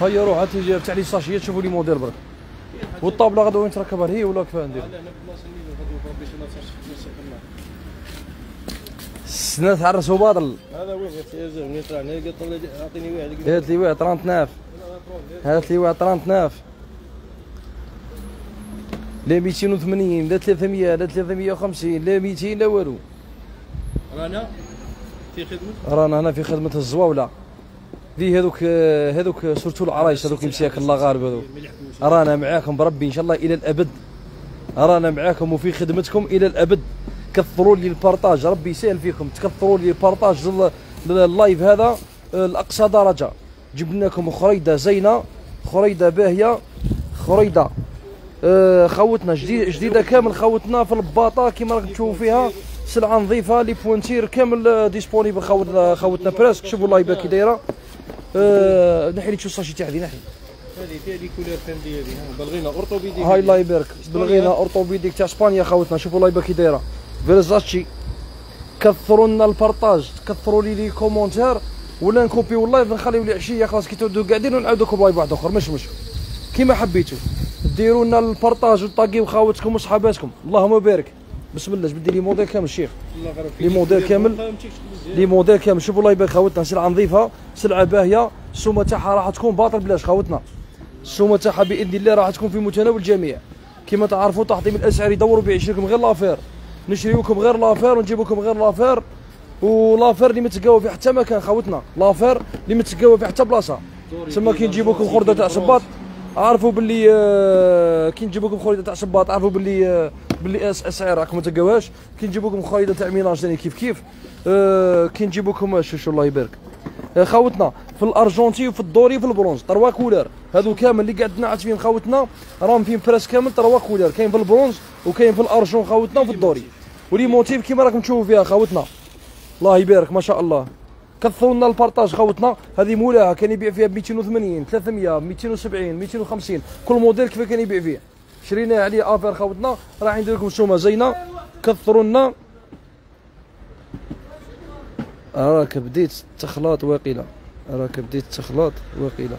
هيا روح هاتي تاع لي ساشيات شوفوا لي موديل برك. والطابلة غدا وين تركبها؟ هي ولا كيفاه ندير غادي السنة تاع الرسو باطل هذا وين يطلع هنا قلت اعطيني واحد هات لي واحد 39 هات لي واحد 39 لا 280 لا 300 لا 350 لا 200 لا والو. رانا في خدمة؟ رانا هنا في خدمة الزواولة. في هذوك هذوك surtout العرايس هذوك مساكن الله غالب هذوك رانا معاكم بربي إن شاء الله إلى الأبد. رانا معاكم وفي خدمتكم إلى الأبد. كثروا لي ال partage. ربي يسهل فيكم. تكثروا لي ال partage لل- لل live هذا آه، لأقصى درجة. جبنا لكم خريدة زينة خريدة باهية خريدة آه، خوتنا جديد جديدة كامل خوتنا في الباطا كيما راكم تشوفوا فيها. سلعة نظيفة لي بوانتير كامل آه، ديسبونيبل خوتنا بريسك. شوفوا اللايبه كي دايرة. نحي لي تشوف الساشي نحي. هذه فيها دي كولور فهم ديالي ها بلغينا اورطوبيدي هاي الله يبارك بلغينا اورطوبيديك تاع إسبانيا خوتنا. شوفوا لايبه كي دايره فيرزاتشي كثروا لنا البارطاج. كثروا لي لي كومونتير. ولا نكوبيو اللايف نخليو لي عشية. خلاص كي تعودوا قاعدين ونعاودوا لكم لايف واحد آخر. مش مش. كيما حبيتوا ديروا لنا البارطاج وطاقيو خاوتكم وصحاباتكم. اللهم بارك. بسم الله جبد لي موديل كامل الله غير لي موديل كامل. لي موديل كامل. شوفوا الله يبارك خوتنا سلعة نظيفة سلعة باهية. السومة تاعها راح تكون باطل بلاش خوتنا. السومة تاعها بإذن الله راح تكون في متناول الجميع. كما تعرفوا تحطيم الأسعار يدوروا بيعيش لكم غير لافير. نشريوكم غير لافير ونجيبوكم غير لافير. ولافير اللي متقاوى في حتى مكان خوتنا. لافير اللي متقاوى في حتى بلاصة. تما كي نجيبوكم خردة تاع صباط. عرفوا باللي آه، كي نجيبوكم خريطه تاع صباط عرفوا باللي آه، باللي أس- اسعار راكم ما تلقاوهاش. كي نجيبوكم خريطه تاع mélange ثاني كيف كيف. آه، كي نجيبوكم شو شو الله يبارك. آه، خوتنا في ال argenté وفي ال doré وفي ال bronze trois couleurs. هذو كامل اللي قاعد نعت فيهم خوتنا راهم فيهم بريس كامل trois couleurs. كاين في البرونز وكاين في ال argent خوتنا وفي ال doré. و les motifs كيما راكم تشوفوا فيها خوتنا. الله يبارك ما شاء الله. كثروا لنا ال partage خوتنا. هذه مولاها كان يبيع فيها ب 280 300 270 250 كل موديل كيف كان يبيع فيه؟ شرينا عليه affaire خوتنا راح ندير لكم سومه زينة كثروا لنا راك بديت تخلاط واقيله راك بديت تخلاط واقيله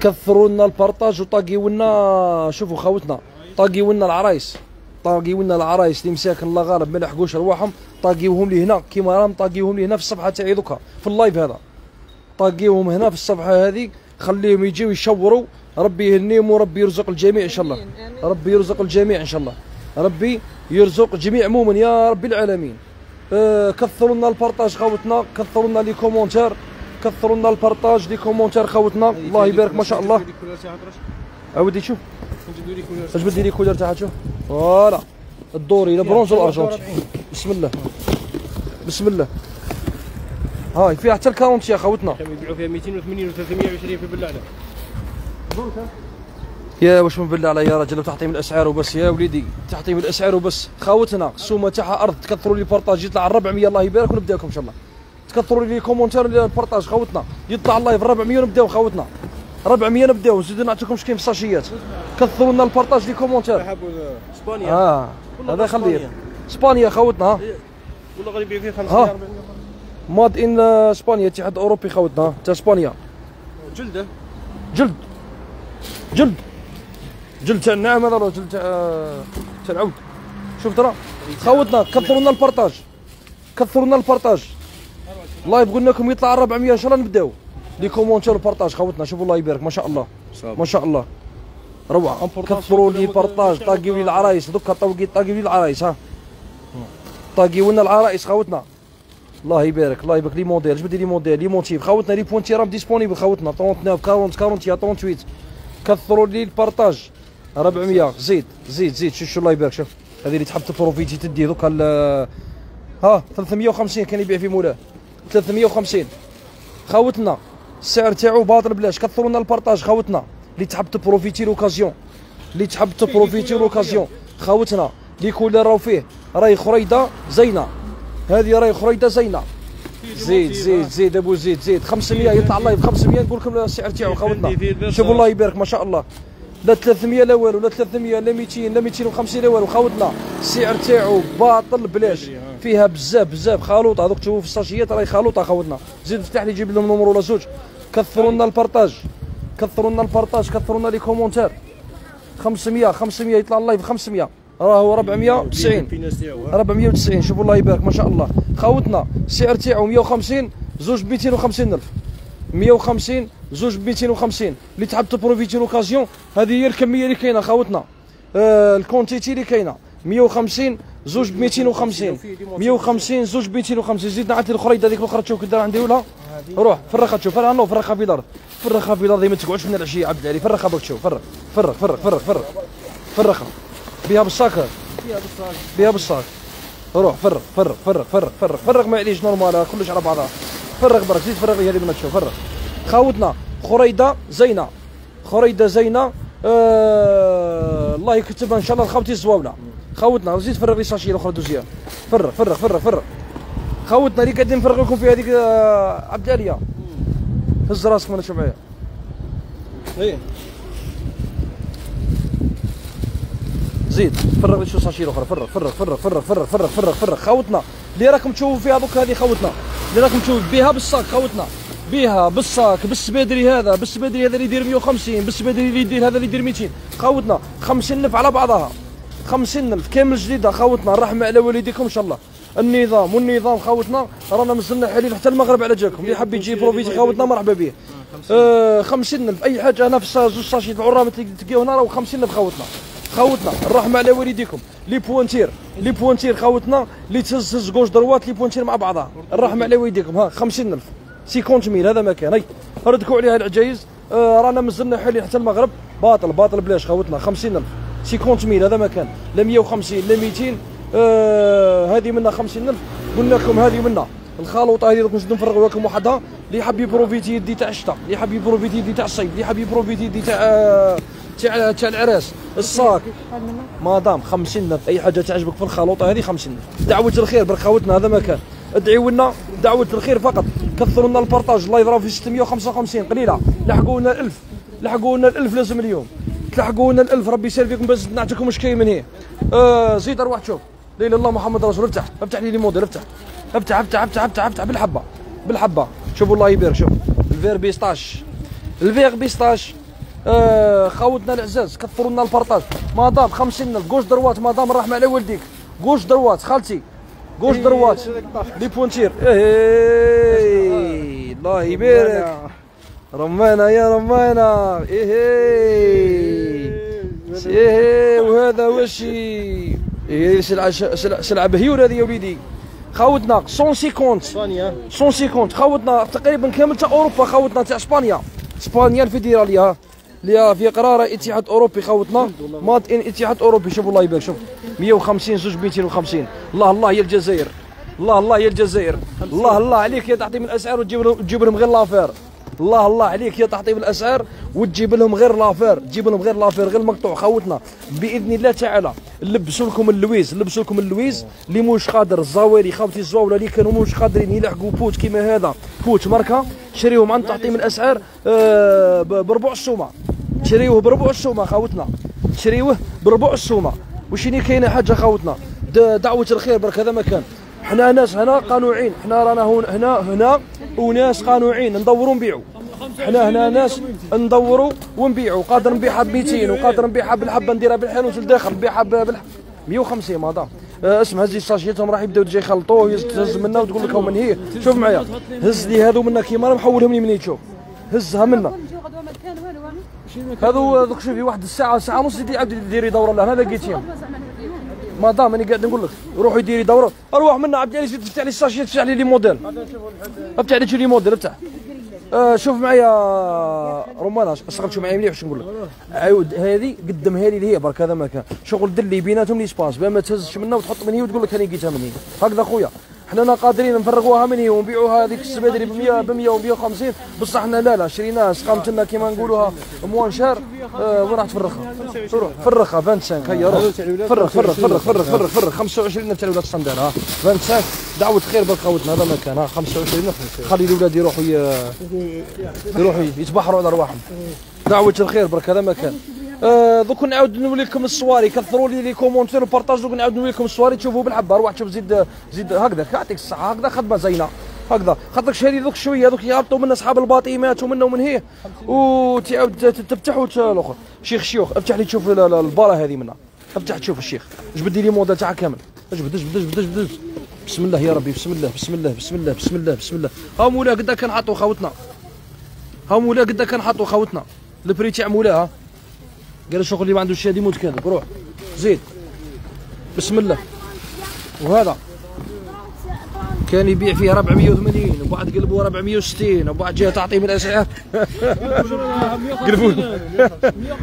كثروا لنا ال partage وطاقيوا لنا شوفوا خوتنا طاقيوا لنا العرايس. طاقيوا لنا العرايس اللي مساكن الله غالب ما لحقوش رواحهم طاقيوهم لي هنا كيما راهم طاقيوهم لي هنا في الصفحة تاعي دوكا في ال live هذا. طاقيوهم هنا في الصفحة هذه خليهم يجيو يشوروا ربي يهنيهم وربي يرزق الجميع إن شاء الله. ربي يرزق الجميع إن شاء الله. ربي يرزق جميع مؤمن يا رب العالمين. آه كثروا لنا ال partage خوتنا كثروا لنا les commentaires كثروا لنا ال partage les commentaires خوتنا. الله يبارك ما شاء الله. عاودي شوف. اش بدي les couleurs. تاعها شوف. voilà. ال doré le bronze و l'argenté بسم الله. بسم الله. هاي فيها حتى ال garantie يا خوتنا. يبيعوا فيها؟ 280 و 320 في بلعنا يا واش من بالله على يا راجل لو تعطيهم الأسعار وبس. يا وليدي تعطيهم الأسعار وبس. خاوتنا السومه تاعها أرض. تكثروا les partages يطلع 400 الله يبارك ونبدأكم إن شاء الله. تكثروا les commentaires لي ال partage خوتنا. يطلع ال live 400 ونبداو خوتنا. 400 نبداو نزيدو نعطيكم شكين في الساشيات. كثروا لنا ال partage les commentaires إسبانيا؟ آه هذا خليه. إسبانيا خوتنا. ها والله غادي يبيعوا فيها 50 ها. 40 made in اسبانيا اتحاد أوروبي خوتنا تاع اسبانيا جلدة. جلد. جلد. جلد تاع النعم هذا جلد تاع تاع العود. شوف ترى خوتنا كثروا لنا ال partage. كثروا لنا ال partage. live قلنا لكم يطلع 400 إن شاء الله نبدأو. les commentaires ال partage خوتنا شوفوا الله يبارك ما شاء الله. ما شاء الله. روعة. كثروا les partages طاقيو لي العرايس. دوكا طاقي طاقيو لي العرايس ها. طاقيو لنا العرايس خوتنا. الله يبارك الله يبارك. les modèles جبد les modèles les motifs خوتنا les pointures راهم disponibles خوتنا 39 40 41 38 كثروا لي ال partage. 400 زيد زيد زيد. شوف شو الله يبارك شوف. هذه اللي تحب تبروفيتي تدي دوكا ها 350 كان يبيع في مولاه 350 خوتنا السعر تاعو باطل بلاش. كثروا لنا ال partage خوتنا اللي تحب تبروفيتي l'occasion. اللي تحب تبروفيتي l'occasion. خوتنا les couleurs راهو فيه. راهي خريطة زينة. هذه راهي خريطة زينة. زيد زيد زيد أبو زيد زيد. 500 يطلع الله ب 500 نقول لكم السعر تاعو خوتنا شوفوا الله يبارك ما شاء الله. لا 300 لا والو لا 300 لا 200 لا 250 لا والو خاوتنا. السعر تاعو باطل بلاش. فيها بزاف بزاف. خلوطه هذوك تشوفوا في الساشيات راهي خلوطه خاوتنا. زيد افتح لي جيب لهم نمر ولا زوج. كثروا لنا ال partage. كثروا لنا ال partage كثروا لنا les commentaires. 500 500 يطلع ال live 500 راهو 490 البيناس تاعو ها. 490 شوفوا الله يبارك ما شاء الله. خاوتنا السعر تاعو 150 زوج ب 250 ألف. 150 زوج ب 250 اللي تحب تبروفيتي l'occasion هذه هي الكمية اللي كاينة خاوتنا آه الكونتيتي اللي كاينة. 150 زوج ب 250 150 زوج ب 250 زيد نعطي الخريطة هذيك الأخرى تشوف كي عندي ولا؟ روح فرخها تشوف. فرخها نو فرخها في الأرض فرخها في الأرض ما تقعدش من العشية عبد العلي. فرخها بك تشوف فرخ فرخ فرخ فرخ فرخ فرخها بها بالصاك بها بالصاك روح فرغ فرغ فرغ فرغ فرغ فرغ ما عليش نورمال كلش على بعضها. فرغ برك زيد فرغ هذه ما تشوف فرغ خاوتنا خريطة زينة. خريطة زينة. آه الله يكتبها إن شاء الله الخوتي الزواوله خاوتنا زيد فرغ لي sachet الاخرى deuxième فرغ فرغ فرغ فرغ خاوتنا اللي قاعدين نفرغ لكم في هذيك آه عبد العليا هز راسك معايا إيه. زيد فرغ شو sachet الأخرى فرغ فرغ فرغ فرغ فرغ فرغ فرغ فرغ خوتنا. اللي راكم تشوفوا فيها دوك هذه خوتنا. اللي راكم تشوفوا بها بال sac خوتنا. بها بال sac بالسبادري هذا بالسبادري هذا اللي يدير 150 بالسبادري اللي يدير هذا اللي يدير 200 خوتنا 50000 على بعضها. 50000 كامل جديدة خوتنا. الرحمه على والديكم إن شاء الله. النظام والنظام خوتنا. رانا مازلنا حالين حتى المغرب على جاكم. اللي حاب يجي يبروفيتي خوتنا مرحبا به آه 50000 أي حاجة هنا في زوج ساشي العرامه تلقاو هنا راهو 50000 خوتنا. خوتنا. الرحمة على والديكم. les pointures. les pointures خوتنا. اللي تهز gauche droite les pointures مع بعضها. الرحمة على والديكم. ها 50000 50 ميل. هذا ما كان. هاي ردكوا عليها العجايز. آه رانا مازلنا حالين حتى المغرب. باطل باطل بلاش خوتنا. 50000 50 ميل. هذا ما كان. لا 150 لا 200 آه هذه منا 50000 قلنا لكم هذه منا. الخلوطه هذه دوك نزيدو نفرغوا لكم وحدها اللي حاب ي profiter يدي تاع الشتاء اللي حاب ي profiter يدي تاع الصيف اللي حاب ي profiter يدي تاع آه، تاع تاع العراس ال sac. مادام 50 أي حاجة تعجبك في الخلوطه هذه 50 دعوة الخير برك خوتنا هذا مكان ادعيوا لنا دعوة الخير فقط. كثروا لنا ال partage. ال live راه في 655 قليله لحقوا لنا 1000 لحقوا لنا 1000 لازم اليوم. تلحقوا لنا ال1000 ربي يسهل فيكم باش نعطيكم واش كاين من هي آه زيد أروح تشوف. لا إله إلا الله محمد رسول. افتح. افتح لي les modèles. افتح. افتح افتح افتح افتح افتح بالحبة بالحبة. شوفوا الله يبارك شوف. l'affaire ب 16 l'affaire ب 16 آه خاوتنا العزاز كثروا لنا ال partage مادام 50000 gauche droite مادام الرحمة على والديك gauche droite خالتي. gauche droite. les pointures. إيه الله يبارك. رمانا يا رمانا. إيه إيه وهذا واش إيه سلعه سلعه, سلعة بهيور هذه يا وليدي. خاوتنا 150 إسبانيا. 150 خاوتنا تقريبا كامل تاع أوروبا خاوتنا تاع إسبانيا. إسبانيا الفيدراليه اللي في قرار اتحاد اوروبي خاوتنا made in اتحاد اوروبي شوفوا الله يبارك شوف. 150 زوج 250 الله الله يا الجزائر. الله الله يا الجزائر. الله الله عليك يا تعطي من الأسعار وتجيب لهم تجيب لهم غير l'affaire. الله الله عليك يا تعطي بالاسعار وتجيب لهم غير l'affaire. تجيب لهم غير l'affaire غير المقطوع خوتنا. بإذن الله تعالى. نلبسوا لكم اللويز نلبسوا لكم اللويز اللي موش قادر الزواري خاوتي الزواوله اللي كانوا موش قادرين يلحقوا botte كيما هذا. botte ماركة شريوهم عند تحطيم الأسعار آه بربع السومة. شريوه بربع السومة خاوتنا. شريوه بربع السومة. وشيني كاينة حاجة خاوتنا؟ دعوة الخير برك هذا مكان حنا ناس هنا قانوعين. حنا رانا هنا هنا وناس قانوعين. ندوروا نبيعوا حنا هنا ناس ندوروا ونبيعوا قادر نبيعها ب 200 وقادر نبيعها بالحبة نديرها بالحانوت لداخل نبيعها ب- بالح 150 مادام آه، اسمع هز لي ساشيتهم راح يبداو تجي يخلطوه تهز منا وتقول لك من هي. شوف معايا هز لي هذو منا كيما أنا محولهم لي منين تشوف هزها منا. هذو دوك شوفي واحد الساعة ساعة ونص يدي ديري دوره لهنا لقيتيهم مادام أنا قاعد نقول لك روحي ديري دورة. أروح منا عبد العزيز تفتح لي الساشيه تفتح لي لي موديل افتح لي les modèles افتح. آه شوف معايا رمانة اشتغل شوف معايا مليح واش نقول لك؟ عاود هذه قدمها لي هي برك هذا ما كان. شغل دلي بيناتهم l'espace. ما تهزش منها وتحط من هي وتقول لك أنا لقيتها من هي هكذا خويا حنا قادرين نفرغوها من هي ونبيعوها هذيك السبادري ب 100 ب 100 و 150 بصح حنا لا لا شريناها سقمت لنا كيما نقولوها moins cher آه وين راح تفرغها؟ روح فرغها 25 هيا روح. فرغ فرغ فرغ فرغ فرغ فرغ 25 تاع الولاد ال sandale ها. 25 دعوة خير برك خوتنا هذا مكان ها. 25 خلي الاولاد يروحوا يروحوا يتبحروا على أرواحهم. دعوة الخير برك هذا مكان آه دوك نعاود نولي لكم الصواري. كثروا لي les commentaires و partage دوك نعاود نولي لكم الصواري. تشوفوا بالحبه روح شوف زيد زيد هكذا. يعطيك الصحة هكذا خدمة زينة. هكذا. خاطرك شاري دوك شوية دوك يهبطوا من أصحاب الباطيمات ومنه ومن هيه وتعاود تفتح الأخر. شيخ شيوخ افتح لي تشوف ال- ال- البارة هذه منها. افتح تشوف الشيخ. جبد لي موديل تاعها كامل؟ اجبد اجبد اجبد اجبد. بسم الله يا ربي بسم الله بسم الله بسم الله بسم الله بسم الله. ها مولا قدا كان حاطوا خاوتنا ها مولا قدا كان حاطوا خاوتنا البري تاع مولا ها. قال الشغل اللي ما عندوش شادي يموت كذب روح. زيد. بسم الله. وهذا. كان يبيع فيه 480 وبعد قلبوا 460 وبعد جهه تعطيه من الأسعار. قلبوا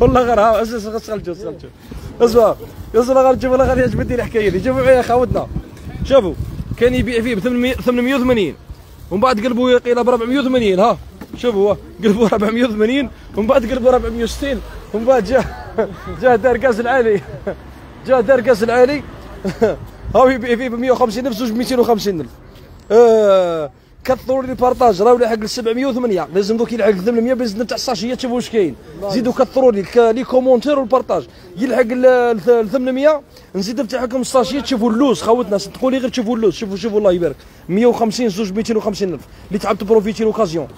والله غير ها اسس سالجو سالجو أسمع. يوصل غير جيب غير يعجبني الحكاية دي. جيبوا معايا خاوتنا شوفوا. كان يبيع فيه ب 800 880 ومن بعد قلبوا قيل ب 480 ها. شوفوا قلبوا 480 ومن بعد قلبوا 460 ومن بعد جاء جاء دار كاس العالي. جاء دار كاس العالي. هاو يبيع فيه ب 150 ألف زوج ب 250 ألف. آه كثروا لي ال partage راهو لاحق ل 708 لازم دوك يلحق ل 800 باش نتاع ال sachet تشوفوا واش كاين. زيدوا كثروا لي les commentaires وال partage يلحق ل 800 نزيد نفتح لكم ال sachet تشوفوا اللوز. خوتنا صدقوني غير تشوفوا اللوز. شوفوا شوفوا الله يبارك. 150 زوج 250 ألف. اللي تحب ت profiter l'occasion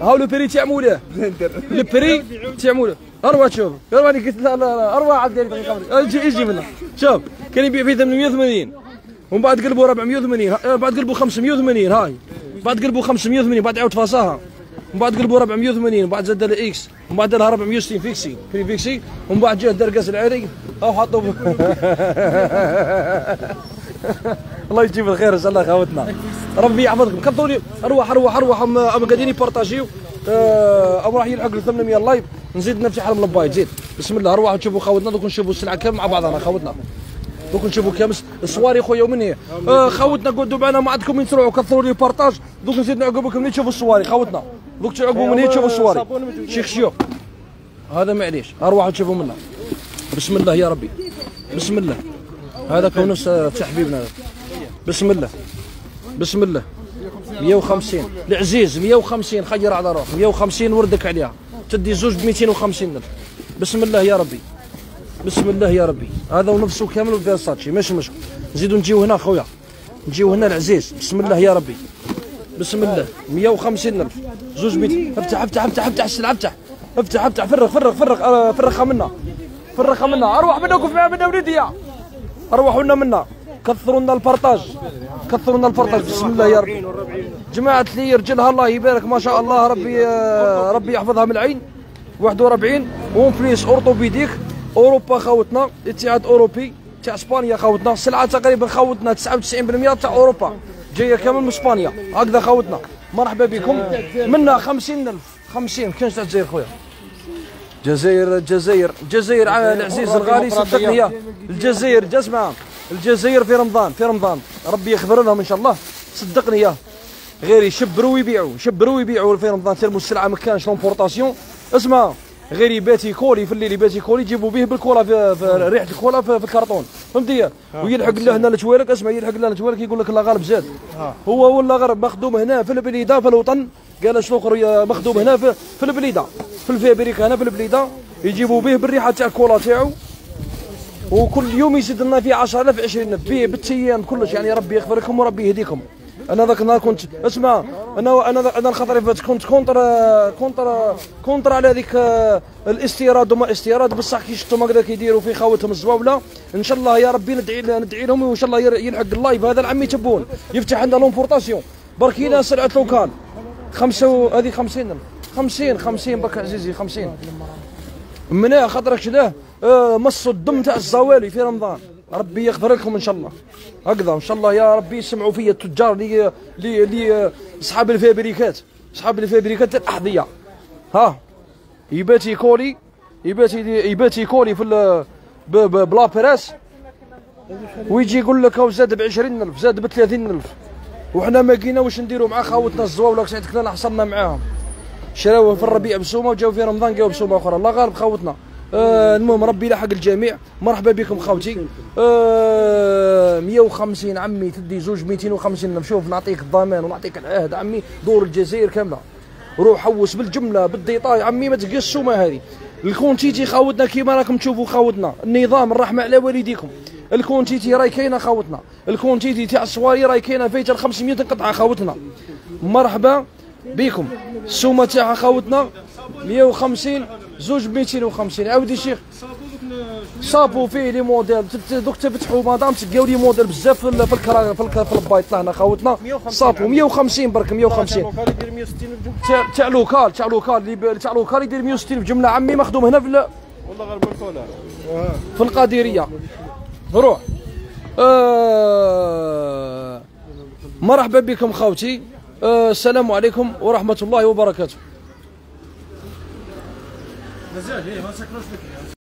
هاو le prix تاع مولاه le prix تاع مولاه اروى تشوف اروى اللي قلت لا لا لا اروى عبد الله أجي أجي منها شوف كان يبيع فيه 880 ومن بعد قلبوا 480 ها- بعد قلبوا 580 هاي. بعد قلبوا 580 بعد عاود فاصاها. ومن بعد قلبوا 480 وبعد زاد لها إكس. ومن بعد لها 460 فيكسي. في فيكسي. ومن بعد جاه دار كاس العري أو حطوا الله يجيب الخير إن شاء الله خوتنا ربي يحفظكم كثروا لي ارواح ارواح ارواح ام قاعدين يبارطاجيو. آه، ام راح يلحق ل 800 لايف. نزيد نفتح لهم البايت زيد بسم الله. ارواح نشوفوا خوتنا دوك نشوفوا السلعة كامل مع بعضنا خوتنا دوك نشوفوا كامل الصواري خويا ومن هي آه، خوتنا قعدوا معنا ما عندكم وين تروحوا كثروا لي partage. دوك نزيد نعقبكم. منين تشوفوا الصواري خوتنا دوك تعقبوا من هي تشوفوا الصواري شيخ شيوخ. هذا معليش. ارواحوا تشوفوا منا بسم الله يا ربي. بسم الله. هذا كونس آه، تاع حبيبنا. بسم الله. بسم الله. 150 العزيز 150 خير على روح 150 وردك عليها. تدي زوج ب 250 الف بسم الله يا ربي. بسم الله يا ربي. هذا ونفسه كامل وفيرساتشي ماشي مشكل نزيدو نجيو هنا خويا. نجيو هنا العزيز. بسم الله يا ربي. بسم الله. 150 ألف. زوج بيت افتح افتح افتح افتح السلعه افتح. افتح افتح. فرغ فرغ فرغ آه، فرغها منا. فرغها منا. منا وقف معاه منا وليدي اروحوا لنا منا. كثروا لنا البارطاج. كثروا لنا البارطاج. بسم الله يا ربي جماعة لي رجلها الله يبارك ما شاء الله. ربي آه، ربي يحفظها من العين. 41 ومفليس اورتوبيديك أوروبا خوتنا. اتحاد أوروبي. تاع إسبانيا خوتنا. السلعه تقريبا خوتنا. 99% تاع أوروبا. جاية كامل من إسبانيا. هكذا خوتنا. مرحبا بكم. منا 50000 50 كاينش تاع الجزائر خويا؟ الجزائر الجزائر الجزائر العزيز الغالي صدقني يا الجزائر جسمع الجزائر في رمضان في رمضان. ربي يغفر لهم إن شاء الله. صدقني يا غير يشبروا ويبيعوا يشبروا ويبيعوا في رمضان. تلموا السلعة ما كانش l'importation اسمع غير يبات ي coller في الليل يبات ي coller يجيبوا به بالكولا في, في ريحة الكولا في, في الكرتون فهمتي ويلحق له هنا التوالك اسمع يلحق له التوالك يقول لك الله غالب زاد. هو ولا غير مخدوم هنا في البليده في الوطن قال شنو آخر مخدوم هنا في, في البليدة. في ال fabrique هنا في البليدة. يجيبوا به بالريحة تاع الكولا تاعو. وكل يوم يزيد لنا فيه 10000 20000 به بالتيام كلش. يعني ربي يغفر لكم وربي يهديكم. أنا ذاك النهار كنت اسمع أنا أنا أنا الخطره فات. كنت contre contre contre على هذيك آه، الاستيراد. وما استيراد بصح كي شفتهم هكذا كيديروا في خاوتهم الزواوله إن شاء الله يا ربي ندعي ندعي لهم وإن شاء الله يلحق ال live. هذا العمي تبون. يفتح عندنا l'importation بركينا سلعة locale. خمسة و- هذه 50000 50 50 بك عزيزي 50 مناه خاطرك شناه آه مصوا الدم تاع الزوالي في رمضان. ربي يغفر لكم إن شاء الله. هكذا إن شاء الله يا ربي يسمعوا فيا التجار اللي اللي اللي أصحاب الفابريكات. أصحاب الفابريكات الأحذية. ها يبات يكولي يبات يبات يكولي في بلا براس ويجي يقول لك زاد ب 20000 زاد ب 30000 وحنا ما لقينا واش نديروا مع خاوتنا الزواوله ساعتك كنا حصلنا معاهم. شراوه في الربيع بسومة وجاو في رمضان جاو بسومة أخرى. الله غالب خوتنا آه المهم ربي يلحق الجميع. مرحبا بكم خوتي آه 150 عمي تدي زوج 250 شوف نعطيك الضمان ونعطيك العهد عمي. دور الجزائر كاملة. روح حوس بالجملة بال détail. عمي ما تلقاش السومة هذه. ال quantité خاوتنا كيما راكم تشوفوا خاوتنا. النظام الرحمة على والديكم. ال quantité راهي كاينة خاوتنا. ال quantité تاع الصواري راهي كاينة فايته 500 قطعة خاوتنا. مرحبا بكم. السومة تاعها خاوتنا 150 زوج ب 250 عاودي شيخ. صابو فيه لي موديل. دوك تفتحوا مدام تلقاو لي موديل بزاف في ال- في الكرا في, البايط هنا خاوتنا. 150 صابو 150 برك 150 لوكال يدير 160 الجمله تاع لوكال تاع لوكال اللي تاع لوكال يدير 160 في جملة. عمي مخدوم هنا في ال- والله غير في القادريه روح آه مرحبا بكم خوتي. آه السلام عليكم ورحمة الله وبركاته.